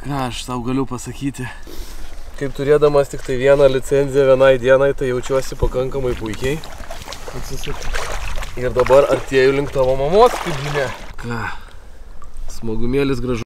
Ką aš tau galiu pasakyti? Kaip turėdamas tik tai vieną licenciją vienai dienai, tai jaučiuosi pakankamai puikiai. Atsisuk. Ir dabar artėjau link tavo mamos, kaip žinia. Ką? Smagumėlis gražu.